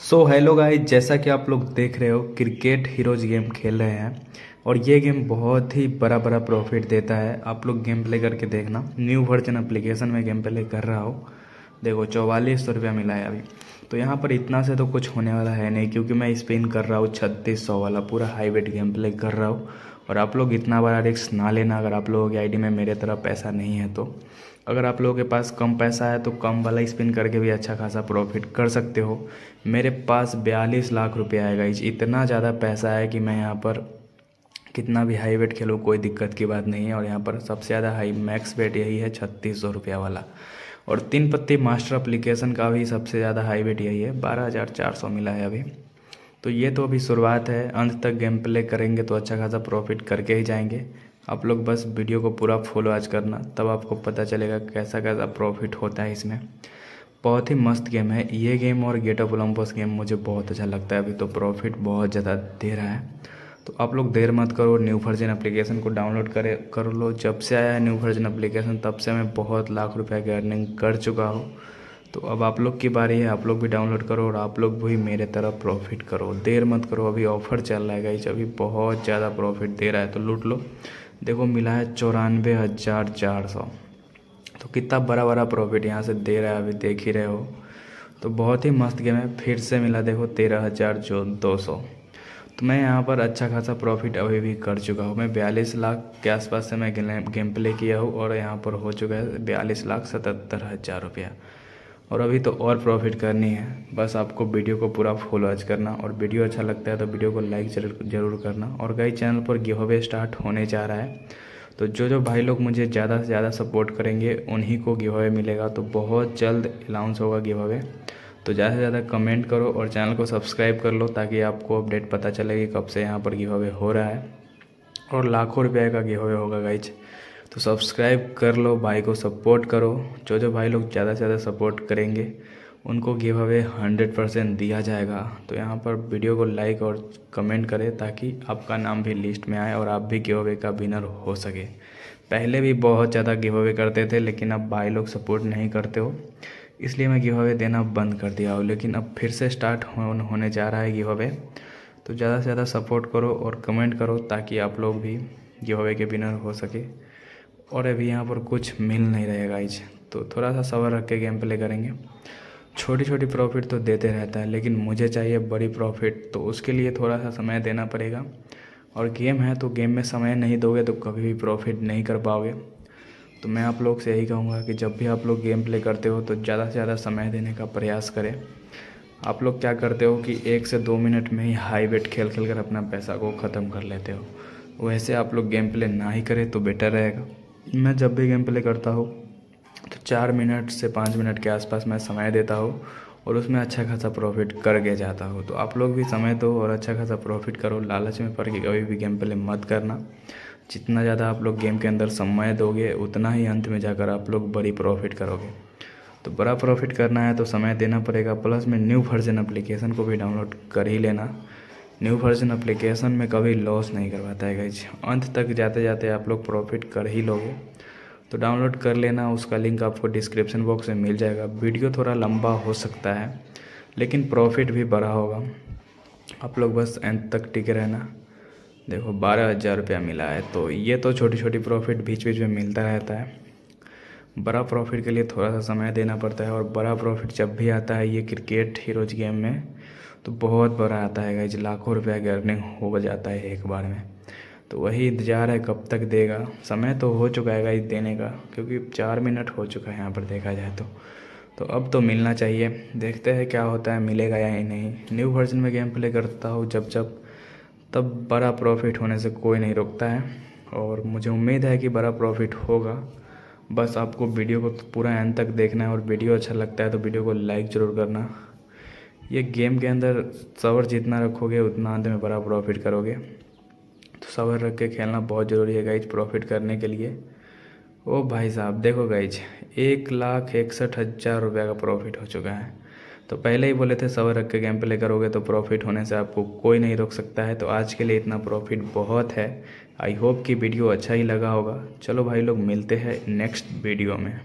So hello guys जैसा कि आप लोग देख रहे हो क्रिकेट हीरोज गेम खेल रहे हैं और ये गेम बहुत ही बड़ा बड़ा प्रॉफिट देता है। आप लोग गेम प्ले करके देखना। न्यू वर्जन एप्लीकेशन में गेम प्ले कर रहा हो। देखो, चौवालीस सौ रुपया मिला है अभी। तो यहाँ पर इतना से तो कुछ होने वाला है नहीं, क्योंकि मैं स्पिन कर रहा हूँ छत्तीस सौ वाला पूरा हाई वेट गेम प्ले कर रहा हूँ। और आप लोग इतना बड़ा रिस्क ना लेना, अगर आप लोगों की आईडी में मेरे तरफ़ पैसा नहीं है तो। अगर आप लोगों के पास कम पैसा है तो कम वाला स्पिन करके भी अच्छा खासा प्रॉफिट कर सकते हो। मेरे पास बयालीस लाख रुपये आएगा। इतना ज़्यादा पैसा है कि मैं यहाँ पर कितना भी हाई वेट खेलो, कोई दिक्कत की बात नहीं है। और यहाँ पर सबसे ज़्यादा हाई मैक्स वेट यही है छत्तीस सौ रुपया वाला। और तीन पत्ती मास्टर अप्लीकेशन का भी सबसे ज़्यादा हाई वेट यही है। बारह हज़ार चार सौ मिला है अभी। तो ये तो अभी शुरुआत है। अंत तक गेम प्ले करेंगे तो अच्छा खासा प्रॉफिट करके ही जाएँगे। आप लोग बस वीडियो को पूरा फॉलो आज करना, तब आपको पता चलेगा कैसा कैसा प्रॉफिट होता है इसमें। बहुत ही मस्त गेम है। ये गेम और गेट ऑफ़ ओलम्पस गेम मुझे बहुत अच्छा लगता है। अभी तो प्रॉफिट बहुत ज़्यादा दे रहा है। तो आप लोग देर मत करो न्यू वर्जन एप्लीकेशन को डाउनलोड करे, कर लो। जब से आया है न्यू वर्जन एप्लीकेशन तब से मैं बहुत लाख रुपये की अर्निंग कर चुका हूँ। तो अब आप लोग की बारी है, आप लोग भी डाउनलोड करो और आप लोग भी मेरे तरफ़ प्रॉफिट करो। देर मत करो, अभी ऑफ़र चल रहा है गाइज़ अभी बहुत ज़्यादा प्रॉफिट दे रहा है तो लूट लो। देखो, मिला है चौरानवे हज़ार चार सौ। तो कितना बड़ा बड़ा प्रॉफिट यहाँ से दे रहा है, अभी देख ही रहे हो। तो बहुत ही मस्त गेम है, फिर से मिला देखो तेरह हज़ार जो दो सौ। तो मैं यहाँ पर अच्छा खासा प्रॉफिट अभी भी कर चुका हूँ। मैं बयालीस लाख के आसपास से मैं गेम प्ले किया हूँ और यहाँ पर हो चुका है बयालीस लाख सतहत्तर हज़ार रुपया। और अभी तो और प्रॉफिट करनी है। बस आपको वीडियो को पूरा फॉलो आज करना और वीडियो अच्छा लगता है तो वीडियो को लाइक ज़रूर ज़रूर करना। और कई चैनल पर गिव स्टार्ट होने जा रहा है। तो जो जो भाई लोग मुझे ज़्यादा से ज़्यादा सपोर्ट करेंगे, उन्हीं को गिव मिलेगा। तो बहुत जल्द अलाउंस होगा गिव तो ज़्यादा से ज़्यादा कमेंट करो और चैनल को सब्सक्राइब कर लो ताकि आपको अपडेट पता चले कि कब से यहाँ पर गिव हो रहा है। और लाखों रुपये का गिव होगा गाइज़ तो सब्सक्राइब कर लो, भाई को सपोर्ट करो। जो जो भाई लोग ज़्यादा से ज़्यादा सपोर्ट करेंगे, उनको गिव अवे हंड्रेड परसेंट दिया जाएगा। तो यहाँ पर वीडियो को लाइक और कमेंट करें ताकि आपका नाम भी लिस्ट में आए और आप भी गिव अवे का विनर हो सके। पहले भी बहुत ज़्यादा गिव अवे करते थे, लेकिन अब भाई लोग सपोर्ट नहीं करते हो। इसलिए मैं गिव अवे देना बंद कर दिया हूँ, लेकिन अब फिर से स्टार्ट होने जा रहा है गिव अवे तो ज़्यादा से ज़्यादा सपोर्ट करो और कमेंट करो ताकि आप लोग भी गिव अवे के विनर हो सके। और अभी यहाँ पर कुछ मिल नहीं रहेगा इस तो थोड़ा सा सवर रख के गेम प्ले करेंगे। छोटी छोटी प्रॉफिट तो देते रहता है, लेकिन मुझे चाहिए बड़ी प्रॉफिट तो उसके लिए थोड़ा सा समय देना पड़ेगा। और गेम है तो गेम में समय नहीं दोगे तो कभी भी प्रॉफिट नहीं कर पाओगे। तो मैं आप लोग से यही कहूँगा कि जब भी आप लोग गेम प्ले करते हो तो ज़्यादा से ज़्यादा समय देने का प्रयास करें। आप लोग क्या करते हो कि एक से दो मिनट में ही हाई वेट खेल खेल कर अपना पैसा को ख़त्म कर लेते हो। वैसे आप लोग गेम प्ले ना ही करें तो बेटर रहेगा। मैं जब भी गेम प्ले करता हूँ तो चार मिनट से पाँच मिनट के आसपास मैं समय देता हूँ और उसमें अच्छा खासा प्रॉफिट कर के जाता हूँ। तो आप लोग भी समय दो और अच्छा खासा प्रॉफिट करो। लालच में पड़ के कभी भी गेम प्ले मत करना। जितना ज़्यादा आप लोग गेम के अंदर समय दोगे, उतना ही अंत में जाकर आप लोग बड़ी प्रॉफिट करोगे। तो बड़ा प्रॉफिट करना है तो समय देना पड़ेगा। प्लस में न्यू वर्जन अप्लीकेशन को भी डाउनलोड कर ही लेना। न्यू वर्जन अप्लीकेशन में कभी लॉस नहीं करवाता है गाइज़ अंत तक जाते जाते आप लोग प्रॉफिट कर ही लोगे। तो डाउनलोड कर लेना, उसका लिंक आपको डिस्क्रिप्शन बॉक्स में मिल जाएगा। वीडियो थोड़ा लंबा हो सकता है, लेकिन प्रॉफिट भी बड़ा होगा। आप लोग बस अंत तक टिके रहना। देखो, बारह हज़ार रुपया मिला है तो ये तो छोटी छोटी प्रॉफिट बीच बीच में मिलता रहता है। बड़ा प्रॉफिट के लिए थोड़ा सा समय देना पड़ता है, और बड़ा प्रॉफिट जब भी आता है, ये क्रिकेट हीरोज गेम में तो बहुत बड़ा आता है गाइज़ लाखों रुपया की अर्निंग हो जाता है एक बार में। तो वही इंतज़ार है कब तक देगा। समय तो हो चुका है गाइज़ देने का, क्योंकि चार मिनट हो चुका है यहाँ पर देखा जाए तो। तो अब तो मिलना चाहिए। देखते हैं क्या होता है, मिलेगा या नहीं। न्यू वर्जन में गेम प्ले करता हूँ जब जब, तब बड़ा प्रॉफिट होने से कोई नहीं रोकता है। और मुझे उम्मीद है कि बड़ा प्रॉफिट होगा। बस आपको वीडियो को पूरा एंड तक देखना है और वीडियो अच्छा लगता है तो वीडियो को लाइक ज़रूर करना। ये गेम के अंदर सबर जितना रखोगे, उतना अंत में बड़ा प्रॉफिट करोगे। तो सबर रख के खेलना बहुत ज़रूरी है गाइज़ प्रॉफिट करने के लिए। ओ भाई साहब, देखो गाइज़ एक लाख इकसठ हज़ार रुपये का प्रॉफिट हो चुका है। तो पहले ही बोले थे सबर रख के गेम प्ले करोगे तो प्रॉफिट होने से आपको कोई नहीं रोक सकता है। तो आज के लिए इतना प्रॉफिट बहुत है। आई होप कि वीडियो अच्छा ही लगा होगा। चलो भाई लोग, मिलते हैं नेक्स्ट वीडियो में।